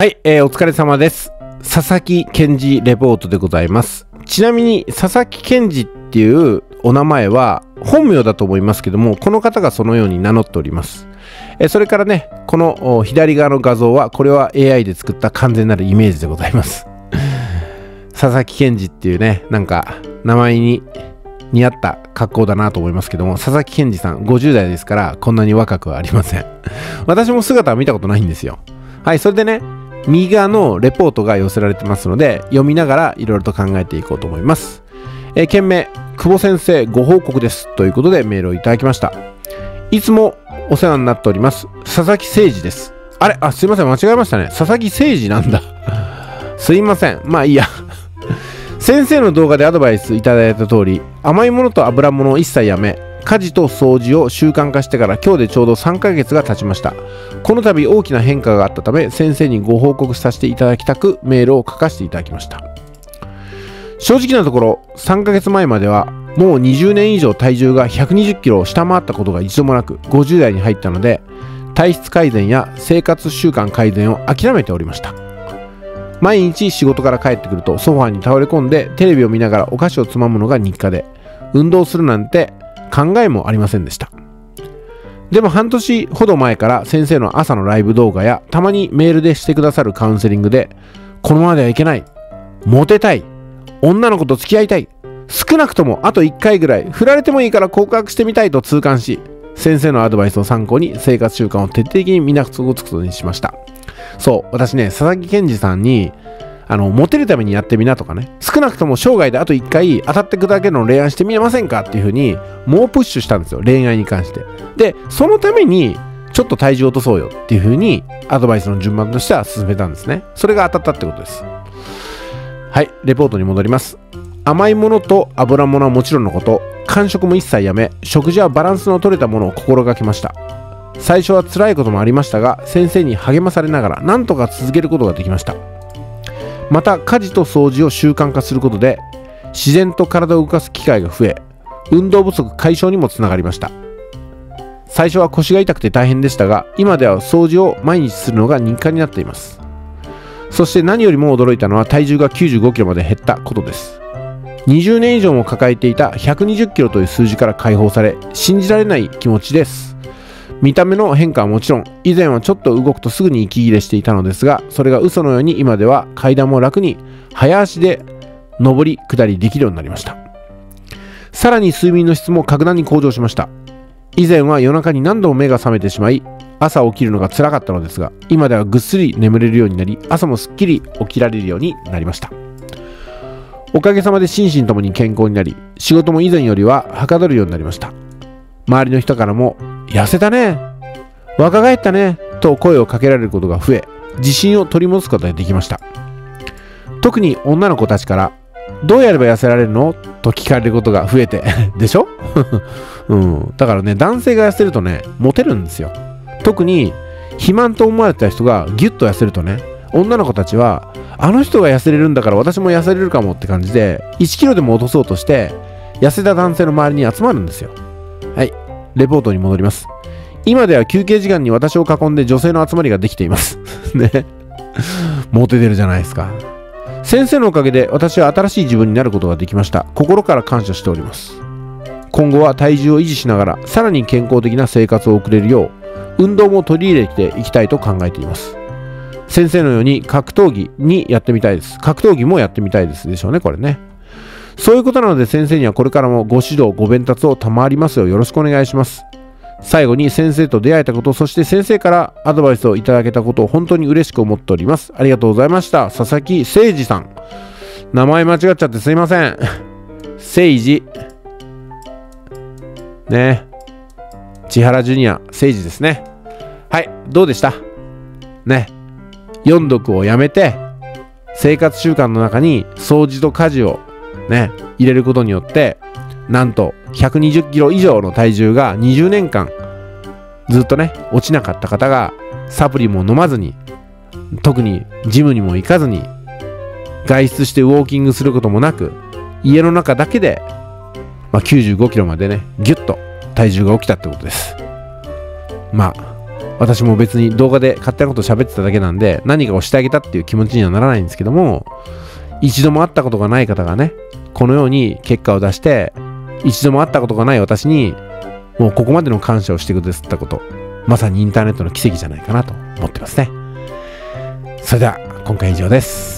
はい、えーお疲れ様です。佐々木健二レポートでございます。ちなみに、佐々木健二っていうお名前は本名だと思いますけども、この方がそのように名乗っております。えーそれからね、この左側の画像は、これは AI で作った完全なるイメージでございます。佐々木健二っていうね、なんか名前に似合った格好だなと思いますけども、佐々木健二さん50代ですから、こんなに若くはありません。私も姿は見たことないんですよ。はい、それでね、右側のレポートが寄せられてますので、読みながらいろいろと考えていこうと思います。えー、件名、久保先生ご報告です。ということでメールをいただきました。いつもお世話になっております。佐々木誠二です。あれ？あ、すいません、間違えましたね。佐々木誠二なんだ。すいません。まあいいや。先生の動画でアドバイスいただいた通り、甘いものと油物を一切やめ、家事と掃除を習慣化してから今日でちょうど3ヶ月が経ちました。この度大きな変化があったため、先生にご報告させていただきたくメールを書かせていただきました。正直なところ、3ヶ月前まではもう20年以上体重が120キロを下回ったことが一度もなく、50代に入ったので、体質改善や生活習慣改善を諦めておりました。毎日仕事から帰ってくるとソファーに倒れ込んでテレビを見ながらお菓子をつまむのが日課で運動するなんて考えもありませんでした。でも半年ほど前から先生の朝のライブ動画やたまにメールでしてくださるカウンセリングでこのままではいけないモテたい女の子と付き合いたい少なくともあと1回ぐらい振られてもいいから告白してみたいと痛感し先生のアドバイスを参考に生活習慣を徹底的に見なくつくことにしました。そう、私ね、佐々木健二さんに、あの、モテるためにやってみなとかね、少なくとも生涯であと1回当たってくだけの恋愛してみませんかっていうふうに、猛プッシュしたんですよ、恋愛に関して。で、そのために、ちょっと体重落とそうよっていうふうに、アドバイスの順番としては進めたんですね。それが当たったってことです。はい、レポートに戻ります。甘いものと油物はもちろんのこと、間食も一切やめ、食事はバランスの取れたものを心がけました。最初は辛いこともありましたが先生に励まされながら何とか続けることができましたまた家事と掃除を習慣化することで自然と体を動かす機会が増え運動不足解消にもつながりました。最初は腰が痛くて大変でしたが今では掃除を毎日するのが日課になっています。そして何よりも驚いたのは体重が9 5キロまで減ったことです。20年以上も抱えていた120キロという数字から解放され信じられない気持ちです。見た目の変化はもちろん以前はちょっと動くとすぐに息切れしていたのですがそれが嘘のように今では階段も楽に早足で上り下りできるようになりました。さらに睡眠の質も格段に向上しました。以前は夜中に何度も目が覚めてしまい朝起きるのが辛かったのですが今ではぐっすり眠れるようになり朝もすっきり起きられるようになりました。おかげさまで心身ともに健康になり仕事も以前よりははかどるようになりました。周りの人からも痩せたね。若返ったね。と声をかけられることが増え自信を取り戻すことができました。特に女の子たちからどうやれば痩せられるの？と聞かれることが増えて でしょ、うん、だからね男性が痩せるとねモテるんですよ。特に肥満と思われた人がギュッと痩せるとね女の子たちはあの人が痩せれるんだから私も痩せれるかもって感じで1キロでも落とそうとして痩せた男性の周りに集まるんですよ。はい。レポートに戻ります。今では休憩時間に私を囲んで女性の集まりができています。ね。モテてるじゃないですか。先生のおかげで私は新しい自分になることができました。心から感謝しております。今後は体重を維持しながらさらに健康的な生活を送れるよう運動も取り入れていきたいと考えています。先生のように格闘技にやってみたいです。格闘技もやってみたいですでしょうね、これね。そういうことなので先生にはこれからもご指導、ご鞭達を賜りますようよろしくお願いします。最後に先生と出会えたこと、そして先生からアドバイスをいただけたことを本当に嬉しく思っております。ありがとうございました。佐々木誠二さん。名前間違っちゃってすいません。誠二。ね千原ジュニア、誠二ですね。はい、どうでした？ね。読読をやめて、生活習慣の中に掃除と家事をね、入れることによって、なんと120キロ以上の体重が20年間ずっとね、落ちなかった方がサプリも飲まずに、特にジムにも行かずに、外出してウォーキングすることもなく、家の中だけで、まあ、95キロまでね、ギュッと体重が起きたってことです。まあ、私も別に動画で勝手なこと喋ってただけなんで何かをしてあげたっていう気持ちにはならないんですけども一度も会ったことがない方がねこのように結果を出して一度も会ったことがない私にもうここまでの感謝をしてくださったことまさにインターネットの奇跡じゃないかなと思ってますね。それでは今回以上です。